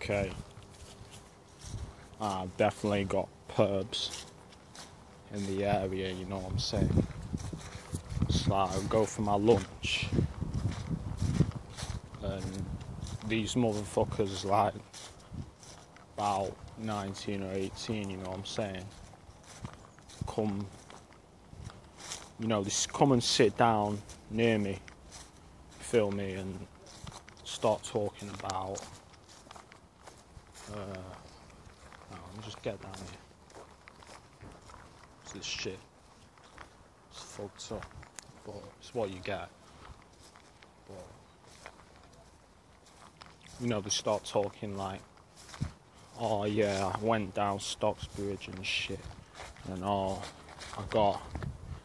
Okay. I've definitely got pubs in the area, you know what I'm saying? So I'll go for my lunch and these motherfuckers like about 19 or 18, you know what I'm saying? Come, you know, just come and sit down near me, feel me, and start talking about. Uh, no, let me just get down here. This shit. It's fucked up, but it's what you get. But you know, they start talking like, oh yeah, I went down Stocksbridge and shit, and oh, I got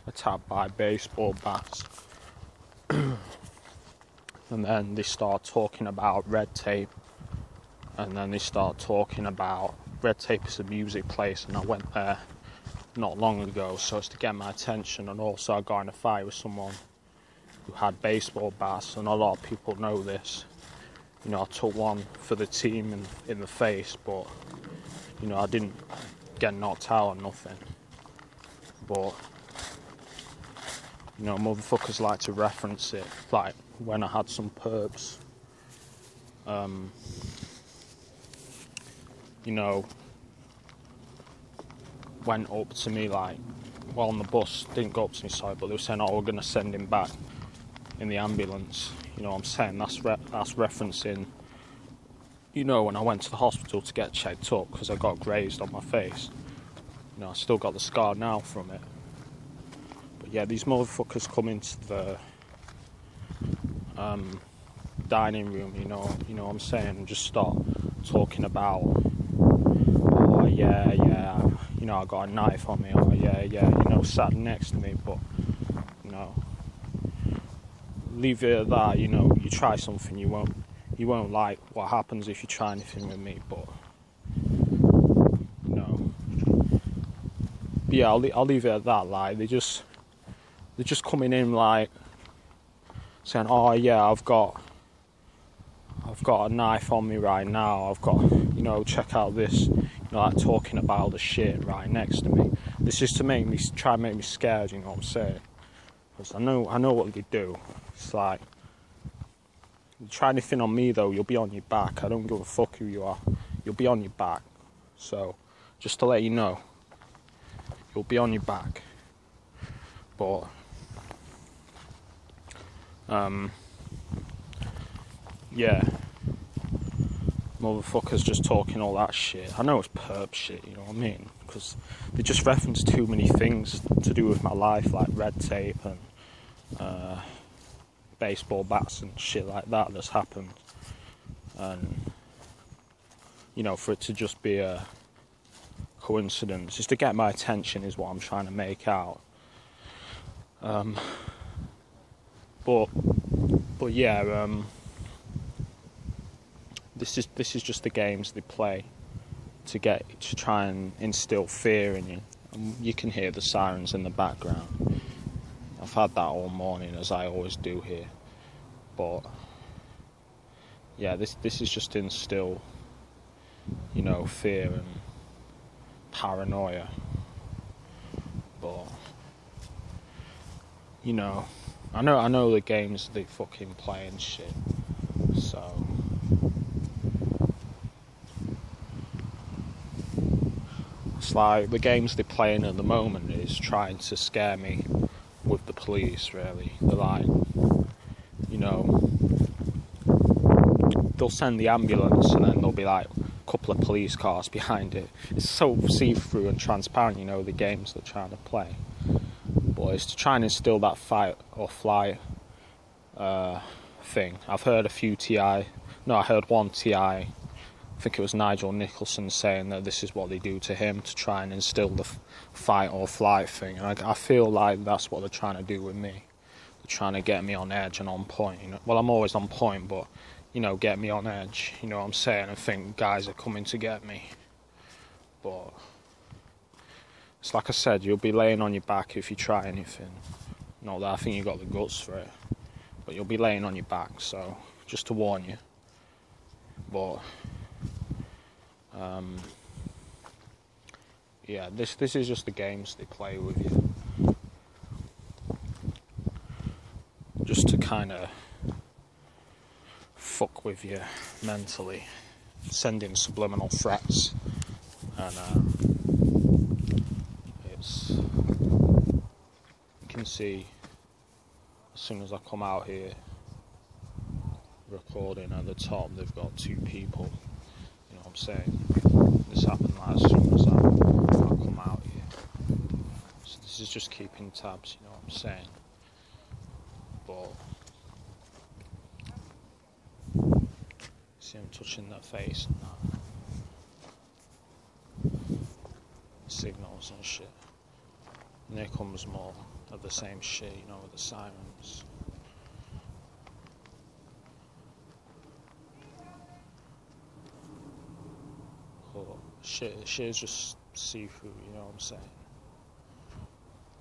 attacked by baseball bats. and then they start talking about red tape, and then they start talking about red tape is a music place, and I went there not long ago, so it's to get my attention, and also I got in a fight with someone who had baseball bats, and a lot of people know this you know, I took one for the team in, in the face, but you know, I didn't get knocked out or nothing. But you know, motherfuckers like to reference it, like when I had some perps. Um, you know, went up to me like, well, on the bus, didn't go up to me, sorry, but they were saying, oh, we're going to send him back in the ambulance. You know what I'm saying? That's re- that's referencing. You know when I went to the hospital to get checked up because I got grazed on my face. You know I still got the scar now from it. But yeah, these motherfuckers come into the um, dining room. You know, you know what I'm saying, and just start talking about. Yeah, yeah. You know I got a knife on me. Oh yeah, yeah. You know, sat next to me, but you know leave it at that. You know, you try something, you won't, you won't like what happens if you try anything with me. But you know, but yeah, I'll, I'll leave it at that. Like they just, they're just coming in like saying, "Oh yeah, I've got, I've got a knife on me right now. I've got, you know, check out this." Like talking about all the shit right next to me. This is to make me try and make me scared. You know what I'm saying? Because I know, I know what they do. It's like, try anything on me though, you'll be on your back. I don't give a fuck who you are. You'll be on your back. So, just to let you know, you'll be on your back. But, um, yeah, motherfuckers just talking all that shit. I know it's perp shit, you know what I mean? Because they just reference too many things to do with my life, like red tape and uh, baseball bats and shit like that that's happened. And, you know, for it to just be a coincidence, just to get my attention, is what I'm trying to make out. Um, but, but yeah, um, this is this is just the games they play to get to try and instill fear in you. And you can hear the sirens in the background. I've had that all morning, as I always do here. But yeah, this this is just instill, you know, fear and paranoia. But you know, I know I know the games they fucking play and shit. So it's like the games they're playing at the moment is trying to scare me with the police, really. They're like, you know, they'll send the ambulance and then there'll be like a couple of police cars behind it. It's so see through and transparent, you know, the games they're trying to play. But it's to try and instill that fight or flight uh, thing. I've heard a few TI, no, I heard one TI I think it was Nigel Nicholson saying that this is what they do to him to try and instill the fight or flight thing. And I, I, feel like that's what they're trying to do with me. They're trying to get me on edge and on point. You know? Well, I'm always on point, but you know, get me on edge. You know what I'm saying? I think guys are coming to get me. But it's like I said, you'll be laying on your back if you try anything. Not that I think you've got the guts for it, but you'll be laying on your back. So just to warn you. But Um, yeah, this this is just the games they play with you, just to kind of fuck with you mentally, sending subliminal threats, and uh, it's you can see as soon as I come out here recording at the top, they've got two people. You know what I'm saying? This happened like as soon as I, I come out here. So this is just keeping tabs. You know what I'm saying? But see, I'm touching their face and that signals and shit. And there comes more of the same shit, you know, with the sirens. Shit, just through, you know what I'm saying?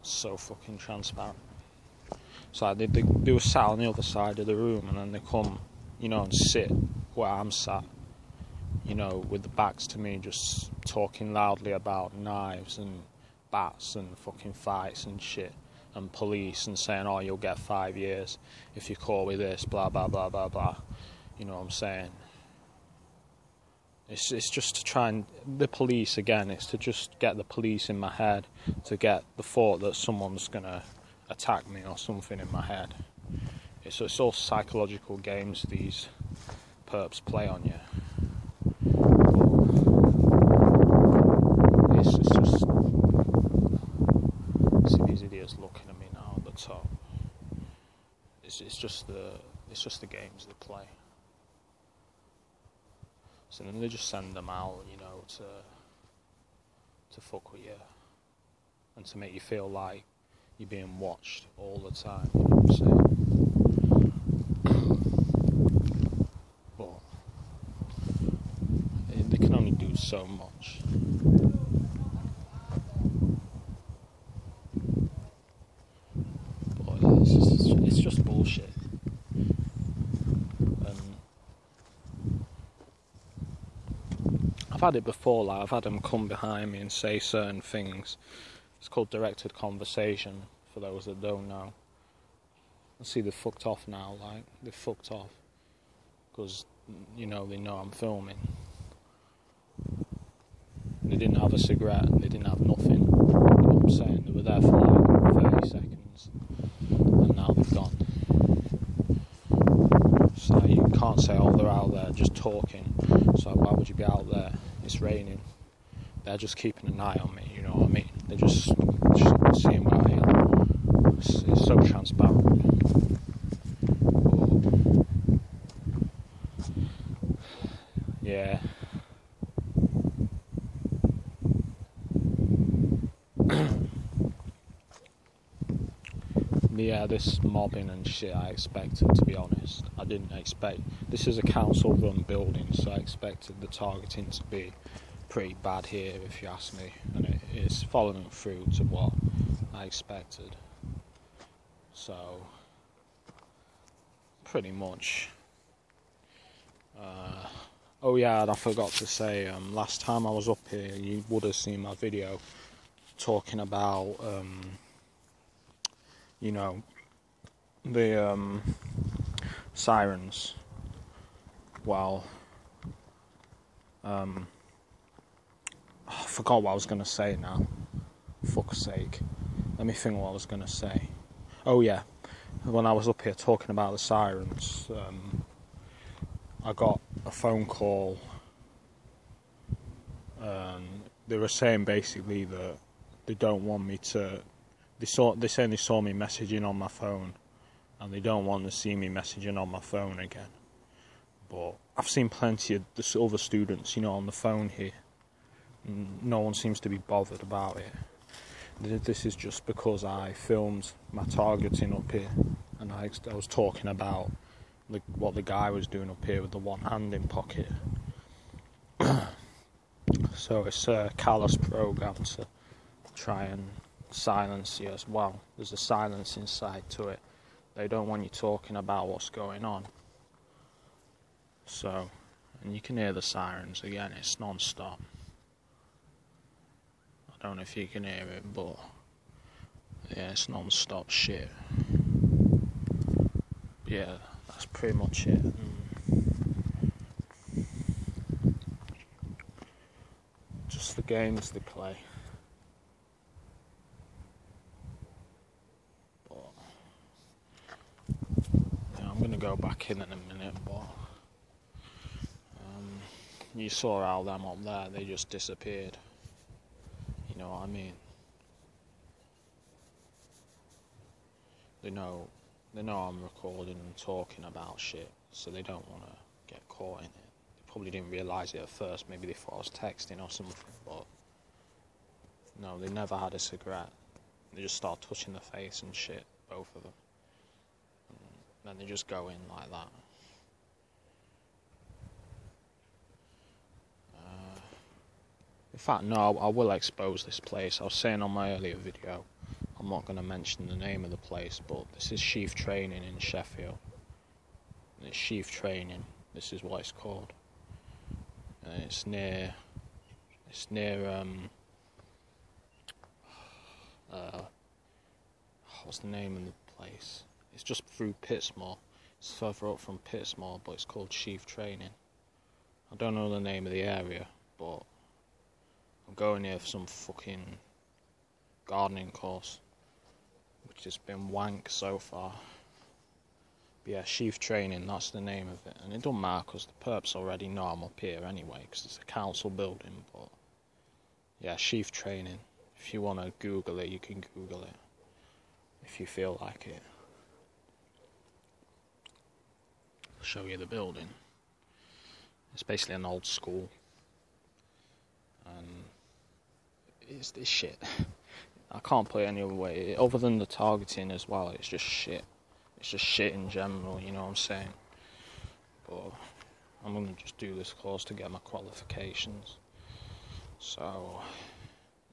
So fucking transparent. So they, they, they were sat on the other side of the room and then they come, you know, and sit where I'm sat, you know, with the backs to me, just talking loudly about knives and bats and fucking fights and shit and police and saying, oh, you'll get five years if you call with this, blah, blah, blah, blah, blah. You know what I'm saying? It's it's just to try and the police again. It's to just get the police in my head to get the thought that someone's gonna attack me or something in my head. It's it's all psychological games these perps play on you. It's, it's just see these idiots looking at me now at the top. It's it's just the it's just the games they play. So then they just send them out, you know, to to fuck with you and to make you feel like you're being watched all the time. You know what I'm saying? but eh, they can only do so much. But it's just, it's just bullshit. I've had it before, like I've had them come behind me and say certain things. It's called directed conversation, for those that don't know. I see they're fucked off now, like, they're fucked off. Because, you know, they know I'm filming. They didn't have a cigarette, they didn't have nothing. You know I'm saying? They were there for like 30 seconds, and now they've gone. So you can't say, oh, they're out there just talking. So why would you be out there? It's raining. They're just keeping an eye on me. You know what I mean? They're just, just seeing where I am. It's, it's so transparent. Yeah. Yeah, this mobbing and shit I expected, to be honest. I didn't expect. This is a council run building, so I expected the targeting to be pretty bad here, if you ask me. And it is following through to what I expected. So, pretty much. Uh, oh, yeah, I forgot to say, um, last time I was up here, you would have seen my video talking about. Um, you know, the um, sirens while um, I forgot what I was going to say now. Fuck's sake. Let me think what I was going to say. Oh, yeah. When I was up here talking about the sirens, um, I got a phone call. Um, they were saying basically that they don't want me to they saw they saying they saw me messaging on my phone, and they don't want to see me messaging on my phone again. But I've seen plenty of the other students, you know, on the phone here. No one seems to be bothered about it. This is just because I filmed my targeting up here, and I, was talking about what the guy was doing up here with the one hand in pocket. so it's a callous program to try and silence you as well. There's a silence inside to it. They don't want you talking about what's going on. So, And you can hear the sirens again, it's non stop. I don't know if you can hear it, but yeah, it's non stop shit. Yeah, that's pretty much it. Mm. Just the games they play. But yeah, I'm gonna back in in a minute, but um, you saw how them up there, they just disappeared. You know what I mean? They know they know I'm recording and talking about shit, so they don't want to get caught in it. They probably didn't realise it at first. Maybe they thought I was texting or something, but no, they never had a cigarette. They just start touching the face and shit, both of them. Then they just go in like that. Uh, in fact, no, I will expose this place. I was saying on my earlier video I'm not going to mention the name of the place, but this is Sheaf Training in Sheffield. And it's Sheaf Training. This is what it's called. And it's near. It's near. Um, uh, what's the name of the place? It's just through Pitsmoor. It's further up from Pitsmoor, but it's called Sheaf Training. I don't know the name of the area, but I'm going here for some fucking gardening course which has been wank so far. But yeah, Sheaf Training, that's the name of it. And it don't matter because the perps already know I'm up here anyway because it's a council building. But yeah, Sheaf Training. If you want to Google it, you can Google it if you feel like it. I'll show you the building. It's basically an old school. And it's this shit. I can't put it any other way. Other than the targeting as well, it's just shit. It's just shit in general, you know what I'm saying? But I'm gonna just do this course to get my qualifications. So,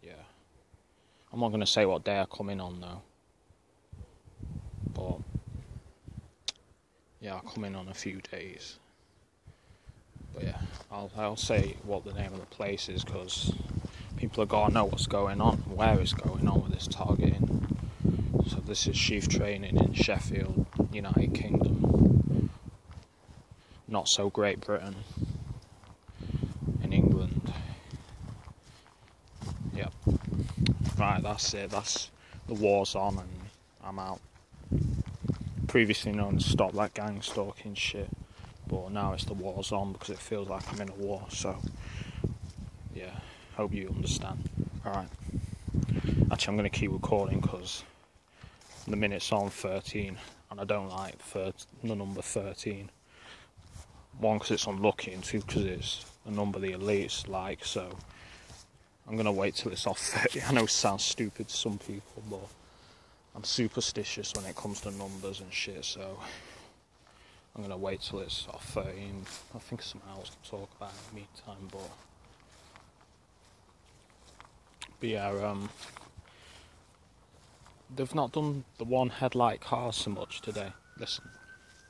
yeah. I'm not gonna say what day I come in on though. But, yeah, I come in on a few days. But yeah, I'll, I'll say what the name of the place is because people have got to know what's going on, where it's going on with this targeting. So this is sheaf training in Sheffield, United Kingdom. Not so Great Britain. In England. Yep. Right, that's it. That's the war's on and I'm out. Previously known as Stop That Gang Stalking shit. But now it's the war's on because it feels like I'm in a war, so yeah. Hope you understand. Alright. Actually, I'm going to keep recording because the minute's on 13 and I don't like the number 13. One, because it's unlucky, and two, because it's a number the elites like, so I'm going to wait till it's off 30. I know it sounds stupid to some people, but I'm superstitious when it comes to numbers and shit, so I'm to wait till it's off 13. I think something else to talk about in the meantime, but. But yeah, um, they've not done the one headlight car so much today. Listen,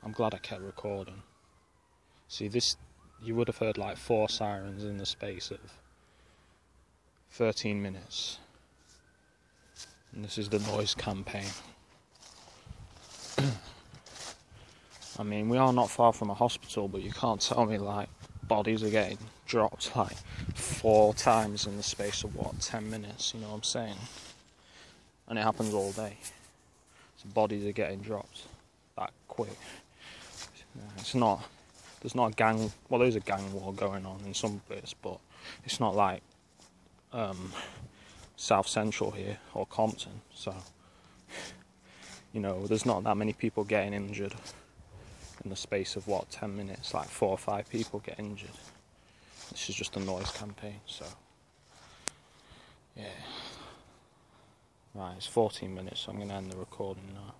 I'm glad I kept recording. See, this, you would have heard like four sirens in the space of 13 minutes. And this is the noise campaign. I mean, we are not far from a hospital, but you can't tell me like bodies are getting dropped like four times in the space of what, 10 minutes, you know what I'm saying? And it happens all day. So bodies are getting dropped that quick. It's not, there's not a gang, well, there's a gang war going on in some bits, but it's not like um, South Central here or Compton, so, you know, there's not that many people getting injured in the space of what 10 minutes like four or five people get injured. This is just a noise campaign so yeah. Right it's 14 minutes so I'm going to end the recording now